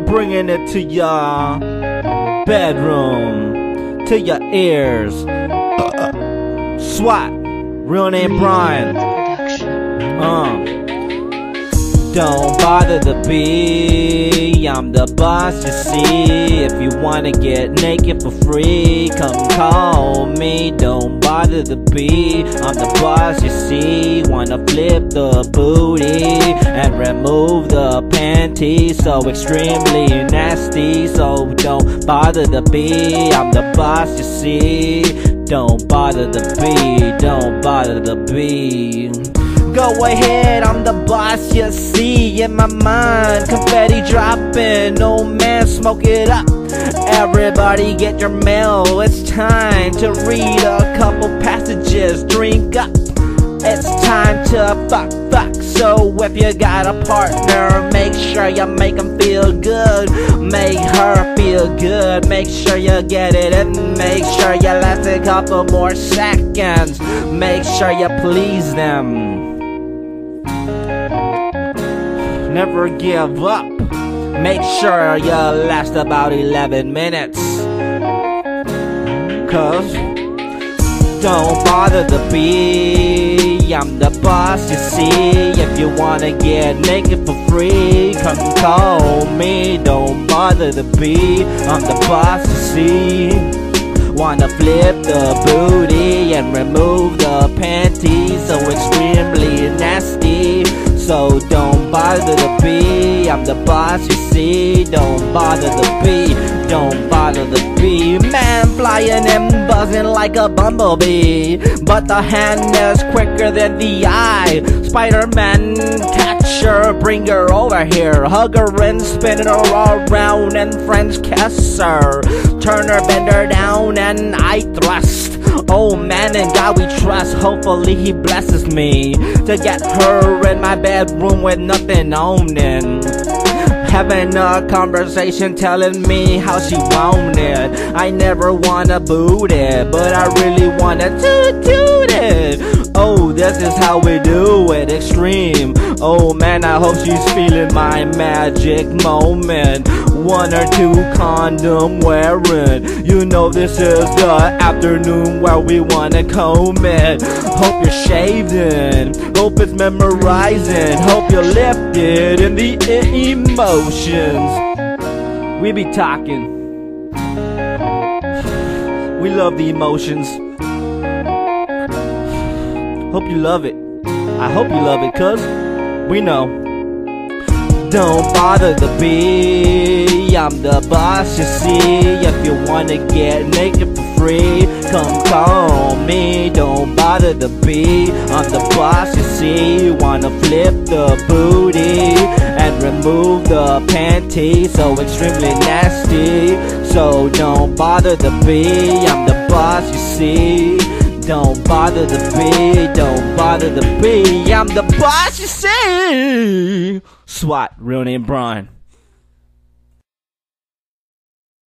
bringing it to your bedroom, to your ears. SWAT, real name Brian. Uh. Don't bother the B, I'm the boss, you see. If you wanna get naked for free, come call me. Don't bother the B, I'm the boss, you see. Wanna flip the booty and remove the panties, so extremely nasty. So don't bother the B, I'm the boss, you see. Don't bother the B, don't bother the B. Go ahead, I'm the boss, you see In my mind, confetti dropping Oh man, smoke it up Everybody get your mail It's time to read a couple passages Drink up. It's time to fuck, fuck. So if you got a partner Make sure you make them feel good. Make her feel good. Make sure you get it and make sure you last a couple more seconds. Make sure you please them. Never give up. Make sure you last about 11 minutes. Cause don't bother the bee. I'm the boss, you see. If you wanna get naked for free, come call me. Don't bother the bee. I'm the boss, you see. Wanna flip the booty and remove the panties so extremely nasty. So don't bother the bee, I'm the boss you see Don't bother the bee, don't bother the bee Man flying and buzzing like a bumblebee But the hand is quicker than the eye Spider-Man catch her, bring her over here Hug her and spin her around and French kiss her Turn her, bend her down and I thrust Oh man, and God we trust. Hopefully he blesses me to get her in my bedroom with nothing on it. Having a conversation telling me how she want it. I never wanna boot it, but I really wanna toot toot it. Oh, this is how we do it, extreme. Oh man, I hope she's feeling my magic moment one or two condom wearing. You know this is the afternoon where we wanna comb it. Hope you're shaving, hope it's memorizing, hope you're lifted in the emotions. We be talking. We love the emotions. Hope you love it. I hope you love it, cuz we know. Don't bother the bee, I'm the boss, you see. If you wanna get naked for free, come call me. Don't bother the B, I'm the boss, you see. Wanna flip the booty and remove the panties, so extremely nasty. So don't bother the bee, I'm the boss, you see. Don't bother the B, don't bother the B, I'm the boss, you see. SWAT, real name Brian.